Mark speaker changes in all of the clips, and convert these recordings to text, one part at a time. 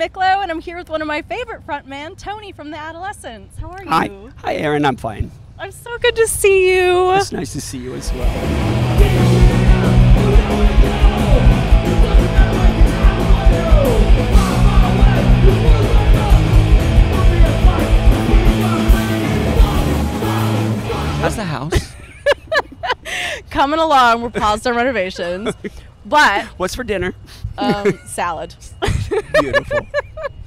Speaker 1: Micklow, and I'm here with one of my favorite frontman, Tony from the Adolescents. How are you?
Speaker 2: Hi, hi, Erin. I'm fine.
Speaker 1: I'm so good to see you.
Speaker 2: It's nice to see you as well. How's the house?
Speaker 1: Coming along, we're paused on renovations, but
Speaker 2: What's for dinner?
Speaker 1: um, salad.
Speaker 2: Beautiful.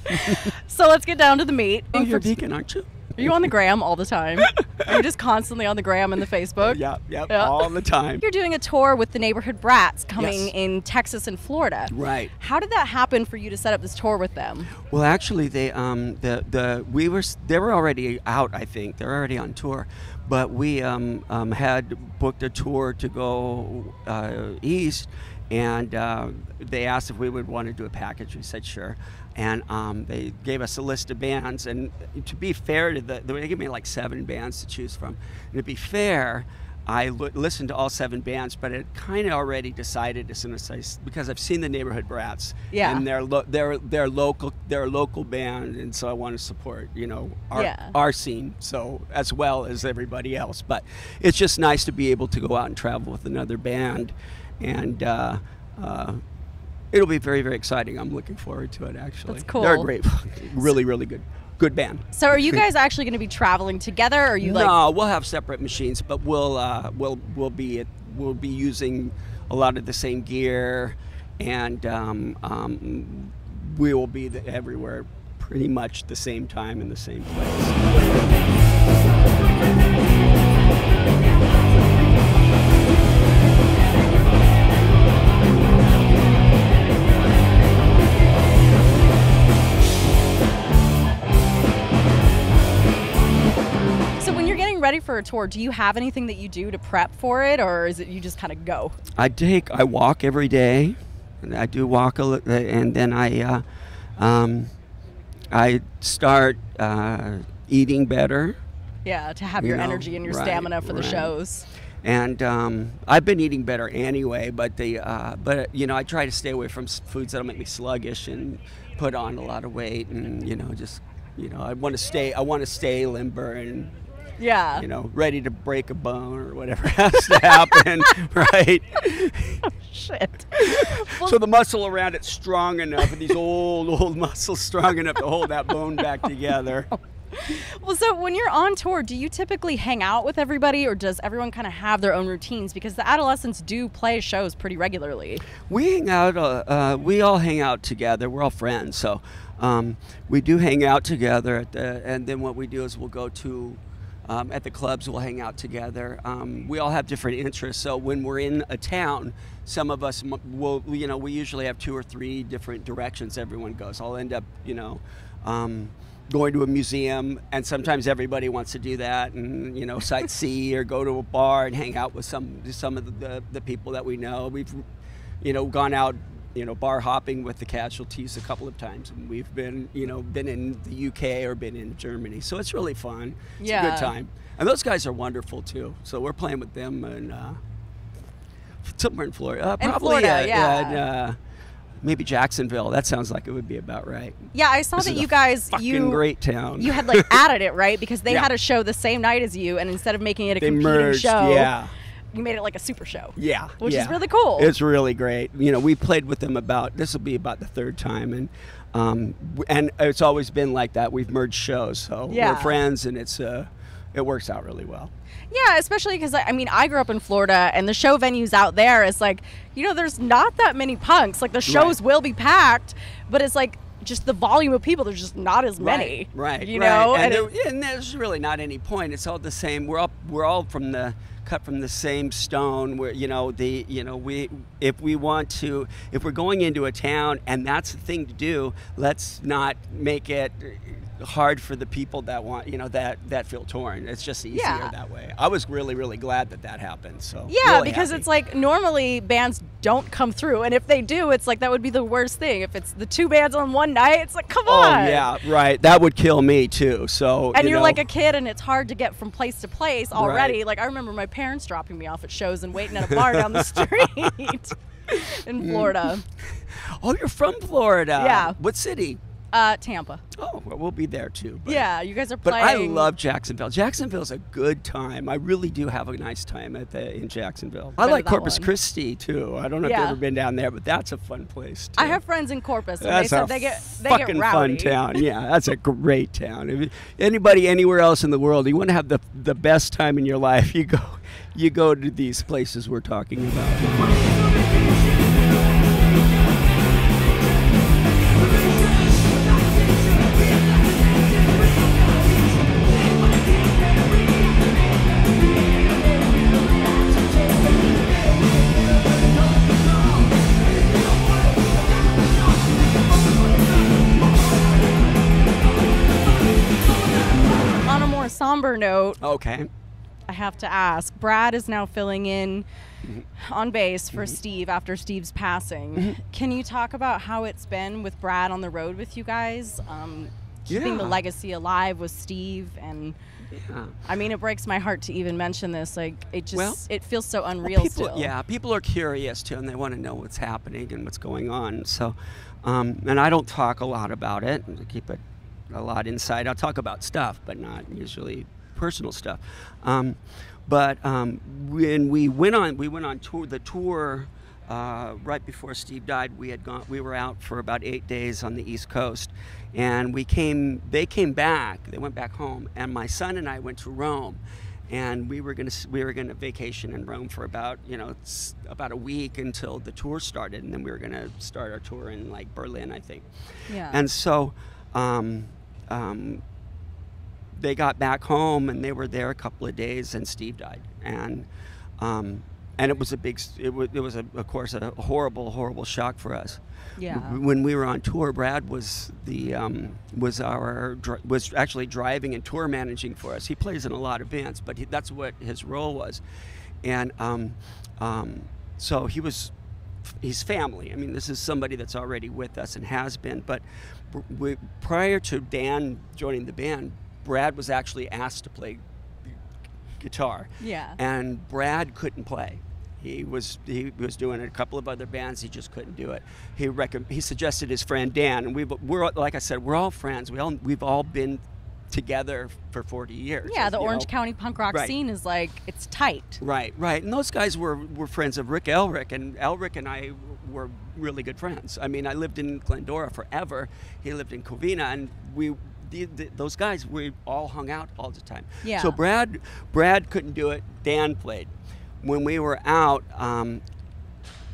Speaker 1: so let's get down to the meat.
Speaker 2: Oh, you're vegan, aren't you?
Speaker 1: Are you on the gram all the time? Are you just constantly on the gram and the Facebook?
Speaker 2: Yeah, yep,
Speaker 1: Yeah.
Speaker 2: all the time.
Speaker 1: You're doing a tour with the Neighborhood Brats coming
Speaker 2: Yes.
Speaker 1: in Texas and Florida.
Speaker 2: Right.
Speaker 1: How did that happen for you to set up this tour with them?
Speaker 2: Well, actually, they um the the we were they were already out. I think they're already on tour, but we um, um had booked a tour to go uh, east, and uh, they asked if we would want to do a package. We said sure, and um, they gave us a list of bands. And to be fair to the, they gave me like seven bands to choose from. And to be fair. I l- listened to all seven bands, but it kind of already decided as soon as I, because I've seen the Neighborhood Brats,
Speaker 1: Yeah.
Speaker 2: and they're lo- they're they're local they're a local band, and so I want to support you know our
Speaker 1: Yeah.
Speaker 2: our scene so as well as everybody else. But it's just nice to be able to go out and travel with another band, and uh, uh, it'll be very very exciting. I'm looking forward to it. Actually,
Speaker 1: That's cool.
Speaker 2: They're great, really really good good band.
Speaker 1: So are you guys actually going to be traveling together? Or are you like
Speaker 2: no, we'll have separate machines, but we'll uh, we'll we'll be we'll be using a lot of the same gear, and um, um, we will be the, everywhere pretty much the same time in the same place.
Speaker 1: Ready for a tour, do you have anything that you do to prep for it or is it you just kind of go?
Speaker 2: I take I walk every day, and I do walk a li- and then I uh, um, I start uh, eating better.
Speaker 1: Yeah, to have
Speaker 2: You
Speaker 1: your
Speaker 2: know,
Speaker 1: energy and your
Speaker 2: right,
Speaker 1: stamina for the shows.
Speaker 2: and um, I've been eating better anyway. But the uh, but you know I try to stay away from s- foods that'll make me sluggish and put on a lot of weight, and you know just you know I want to stay I want to stay limber and
Speaker 1: Yeah.
Speaker 2: you know ready to break a bone or whatever has to happen, right?
Speaker 1: Shit.
Speaker 2: so the muscle around it's strong enough, and these old old muscles strong enough to hold that bone back together.
Speaker 1: Well, so when you're on tour, do you typically hang out with everybody or does everyone kind of have their own routines? Because the adolescents do play shows pretty regularly.
Speaker 2: We hang out. Uh, uh, we all hang out together. We're all friends, so um, we do hang out together. At the, and then what we do is we'll go to um, at the clubs. We'll hang out together. Um, we all have different interests. So when we're in a town, some of us will. You know, we usually have two or three different directions everyone goes. I'll end up, you know. Um, going to a museum and sometimes everybody wants to do that and you know sightsee or go to a bar and hang out with some some of the, the, the people that we know we've you know gone out you know bar hopping with the casualties a couple of times and we've been you know been in the UK or been in Germany. So it's really fun. It's a
Speaker 1: Yeah.
Speaker 2: good time. And those guys are wonderful too. So we're playing with them and uh, somewhere in Florida. Uh,
Speaker 1: In
Speaker 2: probably
Speaker 1: Florida,
Speaker 2: uh,
Speaker 1: yeah.
Speaker 2: in, uh, maybe Jacksonville. That sounds like it would be about right.
Speaker 1: Yeah, I saw
Speaker 2: This
Speaker 1: that you
Speaker 2: a
Speaker 1: guys you
Speaker 2: great town.
Speaker 1: you had like added it right? Because they
Speaker 2: Yeah.
Speaker 1: had a show the same night as you, and instead of making it a
Speaker 2: they
Speaker 1: competing
Speaker 2: merged
Speaker 1: show,
Speaker 2: yeah
Speaker 1: you made it like a super show.
Speaker 2: Yeah,
Speaker 1: Which is really cool.
Speaker 2: It's really great. You know, we played with them about this will be about the third time, and um, and it's always been like that. We've merged shows, so
Speaker 1: Yeah.
Speaker 2: we're friends, and it's uh, it works out really well.
Speaker 1: Yeah, especially because I mean I grew up in Florida, and the show venues out there is like you know there's not that many punks. Like the shows will be packed, but it's like just the volume of people. There's just not as many.
Speaker 2: right? right
Speaker 1: You
Speaker 2: right.
Speaker 1: know,
Speaker 2: and,
Speaker 1: and
Speaker 2: there, and there's really not any point. It's all the same. We're all we're all from the cut from the same stone. Where you know the you know we if we want to if we're going into a town and that's the thing to do, let's not make it hard for the people that want you know that that feel torn. It's just easier
Speaker 1: Yeah.
Speaker 2: that way. I was really really glad that that happened. So
Speaker 1: Yeah,
Speaker 2: really
Speaker 1: because
Speaker 2: happy.
Speaker 1: it's like normally bands don't come through, and if they do, it's like that would be the worst thing. If it's the two bands on one night, it's like come
Speaker 2: Oh
Speaker 1: on.
Speaker 2: yeah, right. That would kill me too. So
Speaker 1: And
Speaker 2: you
Speaker 1: you're
Speaker 2: know,
Speaker 1: like a kid, and it's hard to get from place to place already.
Speaker 2: Right.
Speaker 1: Like I remember my parents dropping me off at shows and waiting at a bar down the street in Florida.
Speaker 2: oh, you're from Florida.
Speaker 1: Yeah.
Speaker 2: What city?
Speaker 1: Uh, Tampa.
Speaker 2: Oh, well, we'll be there too. But,
Speaker 1: Yeah, you guys are playing. But.
Speaker 2: I love Jacksonville. Jacksonville's a good time. I really do have a nice time at the in Jacksonville. I like Corpus
Speaker 1: one.
Speaker 2: Christi too. I don't know if you've ever been down there, but that's a fun place. Too.
Speaker 1: I have friends in Corpus, and
Speaker 2: That's
Speaker 1: they said
Speaker 2: a
Speaker 1: they get they
Speaker 2: fucking
Speaker 1: get
Speaker 2: fun town. Yeah, that's a great town. If anybody anywhere else in the world, you want to have the the best time in your life, you go you go to these places we're talking about. Okay.
Speaker 1: I have to ask. Brad is now filling in
Speaker 2: Mm-hmm.
Speaker 1: on bass for Steve after Steve's passing. Can you talk about how it's been with Brad on the road with you guys? Um, keeping the legacy alive with Steve and
Speaker 2: Yeah.
Speaker 1: I mean it breaks my heart to even mention this. Like it just
Speaker 2: Well,
Speaker 1: it feels so
Speaker 2: Well,
Speaker 1: unreal
Speaker 2: people,
Speaker 1: still.
Speaker 2: Yeah, people are curious too, and they want to know what's happening and what's going on. So, um, and I don't talk a lot about it. I keep it a lot inside. I'll talk about stuff, but not usually personal stuff. Um, but um, when we went on, we went on tour. The tour uh, right before Steve died, we had gone. We were out for about eight days on the East Coast, and we came. They came back. They went back home, and my son and I went to Rome and we were gonna we were gonna vacation in Rome for about you know about a week until the tour started, and then we were gonna start our tour in like Berlin, I think.
Speaker 1: Yeah.
Speaker 2: And so, um, um, they got back home and they were there a couple of days, and Steve died, and um, and it was a big it was it was a, of course a horrible horrible shock for us.
Speaker 1: Yeah.
Speaker 2: When we were on tour, Brad was the um, was our was actually driving and tour managing for us. He plays in a lot of bands, but he, that's what his role was, and um, um, so he was his family. I mean, this is somebody that's already with us and has been. But we, prior to Dan joining the band, Brad was actually asked to play guitar
Speaker 1: Yeah.
Speaker 2: and Brad couldn't play. He was he was doing a couple of other bands. He just couldn't do it. He recom- he suggested his friend Dan, and we we're like I said, we're all friends. We all we've all been together for 40 years.
Speaker 1: yeah, the Orange
Speaker 2: know.
Speaker 1: County punk rock
Speaker 2: Right.
Speaker 1: scene is like it's tight.
Speaker 2: Right, right. And those guys were, were friends of Rick Elric, and Elric and I were really good friends. I mean, I lived in Glendora forever. He lived in Covina, and we, the, the, those guys, we all hung out all the time.
Speaker 1: Yeah.
Speaker 2: So Brad, Brad couldn't do it. Dan played. When we were out um,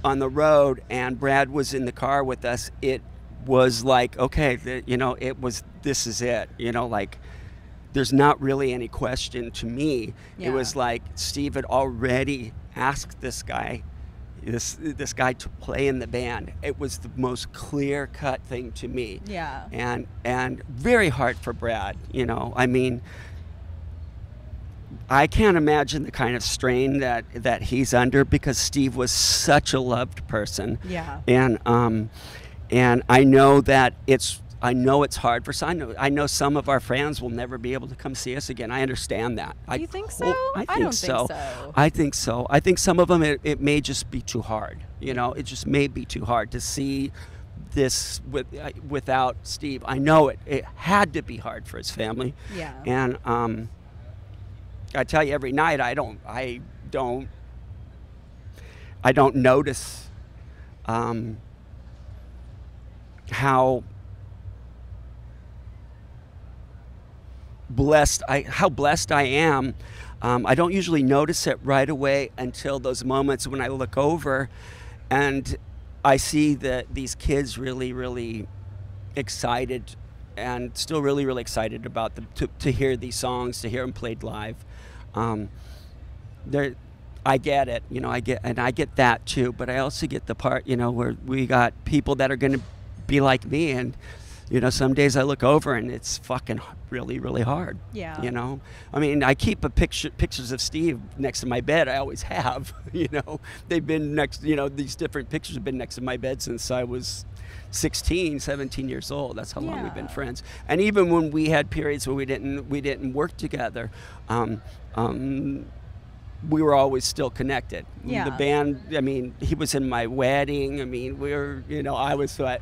Speaker 2: on the road, and Brad was in the car with us, it was like, okay, the, you know, it was this is it. You know, like there's not really any question to me.
Speaker 1: Yeah.
Speaker 2: It was like Steve had already asked this guy, this this guy to play in the band. It was the most clear cut thing to me.
Speaker 1: Yeah.
Speaker 2: And and very hard for Brad. You know, I mean. I can't imagine the kind of strain that, that he's under because Steve was such a loved person
Speaker 1: Yeah.
Speaker 2: and um, and I know that it's I know it's hard for some. I know, I know some of our fans will never be able to come see us again. I understand that. I
Speaker 1: You think so?
Speaker 2: I
Speaker 1: I
Speaker 2: think
Speaker 1: don't
Speaker 2: so.
Speaker 1: think so.
Speaker 2: I think so. I think some of them it, it may just be too hard. You know, it just may be too hard to see this with uh, without Steve. I know it. It had to be hard for his family.
Speaker 1: Yeah.
Speaker 2: And um, I tell you, every night I don't, I don't, I don't notice um, how blessed I, how blessed I am. Um, I don't usually notice it right away until those moments when I look over, and I see that these kids really, really excited and still really, really excited about them to, to hear these songs, to hear them played live. Um, they're, I get it, you know, I get, and I get that too, but I also get the part, you know, where we got people that are going to be like me, and you know, some days I look over and it's fucking really, really hard.
Speaker 1: Yeah.
Speaker 2: You know, I mean, I keep a picture, pictures of Steve next to my bed. I always have. You know, they've been next. You know, these different pictures have been next to my bed since I was 16, 17 years old. That's how long we've been friends. And even when we had periods where we didn't we didn't work together, um, um, we were always still connected.
Speaker 1: Yeah.
Speaker 2: The band, I mean, he was in my wedding. I mean, we were, you know, I was at,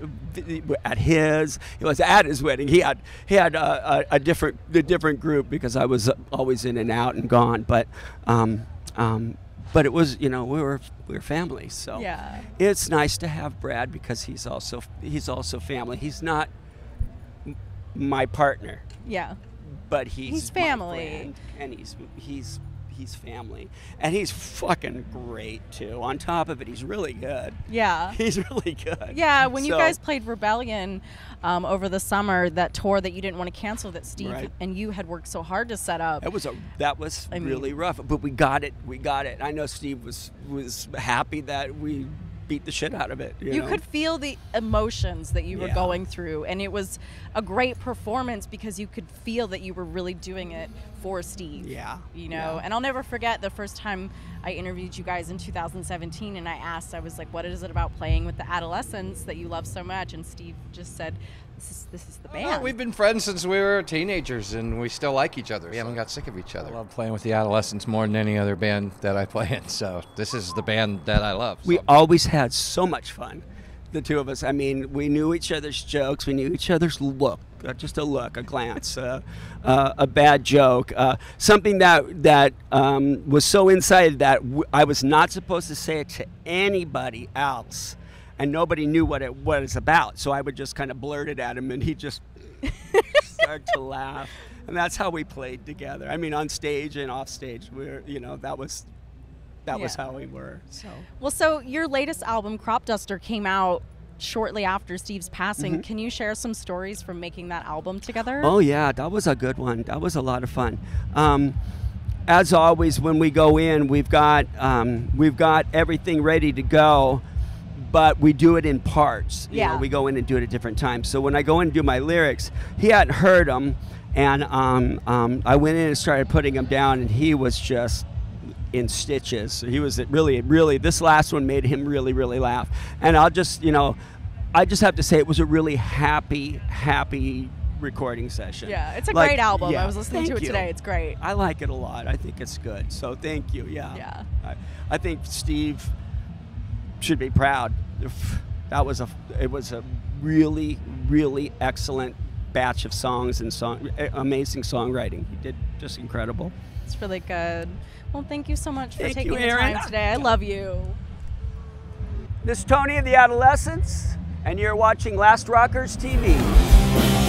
Speaker 2: at his. It was at his wedding. He had he had a, a, a different a different group because I was always in and out and gone. But um, um, but it was, you know, we were we were family. So
Speaker 1: Yeah.
Speaker 2: it's nice to have Brad because he's also he's also family. He's not my partner
Speaker 1: Yeah.
Speaker 2: but he's
Speaker 1: He's family.
Speaker 2: and he's he's he's family, and he's fucking great too. On top of it, he's really good.
Speaker 1: Yeah.
Speaker 2: He's really good.
Speaker 1: Yeah, when you guys played Rebellion um, over the summer, that tour that you didn't want to cancel, that Steve
Speaker 2: Right.
Speaker 1: and you had worked so hard to set up.
Speaker 2: That was a that was
Speaker 1: I mean-
Speaker 2: really rough, but we got it. We got it. I know Steve was was happy that we beat the shit out of it. You,
Speaker 1: You
Speaker 2: know?
Speaker 1: could feel the emotions that you were
Speaker 2: Yeah.
Speaker 1: going through, and it was a great performance because you could feel that you were really doing it for Steve.
Speaker 2: Yeah,
Speaker 1: You know,
Speaker 2: yeah.
Speaker 1: and I'll never forget the first time I interviewed you guys in 2017, and I asked, I was like, "What is it about playing with the adolescents that you love so much?" And Steve just said, "This is this is the band."
Speaker 3: Well, we've been friends since we were teenagers, and we still like each other. We haven't got sick of each other. I love playing with the Adolescents more than any other band that I play in. So this is the band that I love.
Speaker 2: We always had so much fun, the two of us. I mean, we knew each other's jokes, we knew each other's look, uh, just a look, a glance, uh, uh, a bad joke, uh, something that that um, was so inside that I was not supposed to say it to anybody else, and nobody knew what it was about. So I would just kind of blurt it at him, and he just start to laugh. And that's how we played together. I mean, on stage and off stage, we're you know that was that was how we were. So.
Speaker 1: Well, so your latest album, Cropduster, came out shortly after Steve's passing. Can you share some stories from making that album together?
Speaker 2: Oh yeah, that was a good one. That was a lot of fun. Um, as always, when we go in, we've got um, we've got everything ready to go, but we do it in parts. You know,
Speaker 1: Yeah.
Speaker 2: we go in and do it at different times. So when I go in and do my lyrics, he hadn't heard them, and um, um, I went in and started putting them down, and he was just in stitches. He was really, really. This last one made him really, really laugh. And I'll just, you know, I just have to say it was a really happy, happy recording session.
Speaker 1: yeah, it's a
Speaker 2: Like,
Speaker 1: great album.
Speaker 2: yeah,
Speaker 1: I was listening to it
Speaker 2: you.
Speaker 1: today. It's great.
Speaker 2: I like it a lot. I think it's good. So thank you. Yeah.
Speaker 1: Yeah.
Speaker 2: I, I think Steve should be proud. If That was a it was a really really excellent batch of songs and song eh, amazing songwriting. He did just incredible.
Speaker 1: It's really good. Well, thank you so much for
Speaker 2: Thank
Speaker 1: taking
Speaker 2: you,
Speaker 1: the time today. I love you.
Speaker 2: This is Tony of the Adolescents, and you're watching Last Rockers TV.